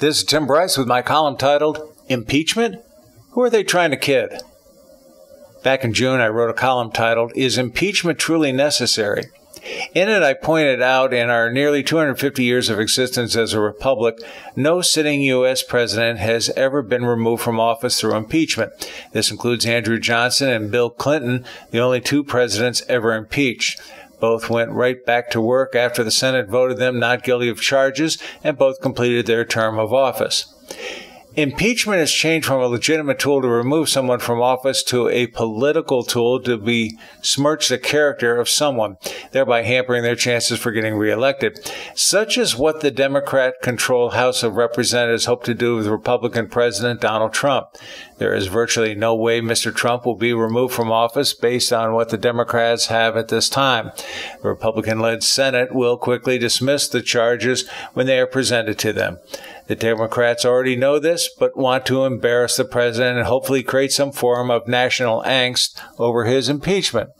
This is Tim Bryce with my column titled Impeachment? Who are they trying to kid? Back in June, I wrote a column titled Is Impeachment Truly Necessary? In it, I pointed out in our nearly 250 years of existence as a republic, no sitting U.S. president has ever been removed from office through impeachment. This includes Andrew Johnson and Bill Clinton, the only two presidents ever impeached. Both went right back to work after the Senate voted them not guilty of charges, and both completed their term of office. Impeachment has changed from a legitimate tool to remove someone from office to a political tool to besmirch the character of someone, thereby hampering their chances for getting reelected. Such is what the Democrat controlled House of Representatives hope to do with Republican President Donald Trump. There is virtually no way Mr. Trump will be removed from office based on what the Democrats have at this time. The Republican led Senate will quickly dismiss the charges when they are presented to them. The Democrats already know this, but want to embarrass the president and hopefully create some form of national angst over his impeachment.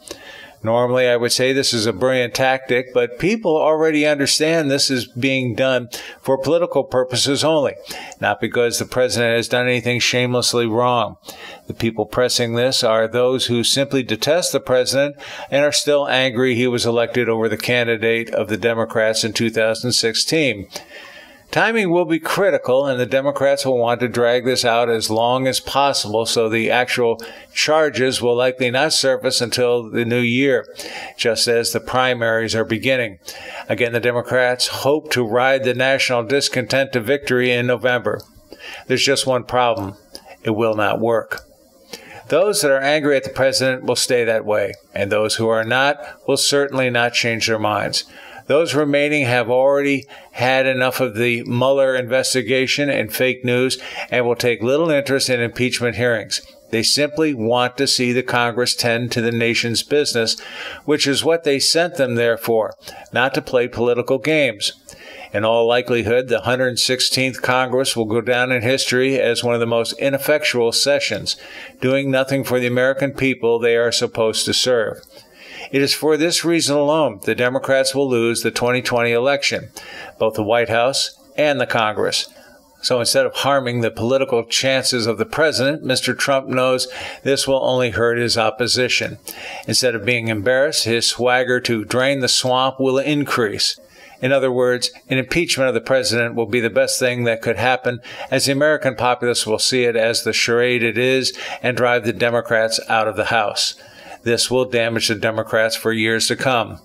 Normally, I would say this is a brilliant tactic, but people already understand this is being done for political purposes only, not because the president has done anything shamelessly wrong. The people pressing this are those who simply detest the president and are still angry he was elected over the candidate of the Democrats in 2016. Timing will be critical, and the Democrats will want to drag this out as long as possible, so the actual charges will likely not surface until the new year, just as the primaries are beginning. Again, the Democrats hope to ride the national discontent to victory in November. There's just one problem it will not work. Those that are angry at the president will stay that way, and those who are not will certainly not change their minds. Those remaining have already had enough of the Mueller investigation and fake news and will take little interest in impeachment hearings. They simply want to see the Congress tend to the nation's business, which is what they sent them there for, not to play political games. In all likelihood, the 116th Congress will go down in history as one of the most ineffectual sessions, doing nothing for the American people they are supposed to serve. It is for this reason alone the Democrats will lose the 2020 election, both the White House and the Congress. So instead of harming the political chances of the president, Mr. Trump knows this will only hurt his opposition. Instead of being embarrassed, his swagger to drain the swamp will increase. In other words, an impeachment of the president will be the best thing that could happen, as the American populace will see it as the charade it is and drive the Democrats out of the House. This will damage the Democrats for years to come.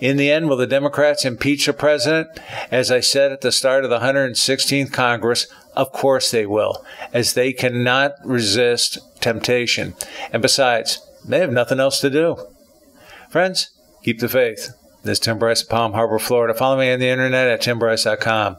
In the end, will the Democrats impeach the president? As I said at the start of the 116th Congress, of course they will, as they cannot resist temptation. And besides, they have nothing else to do. Friends, keep the faith. This is Tim Bryce Palm Harbor, Florida. Follow me on the internet at timbryce.com.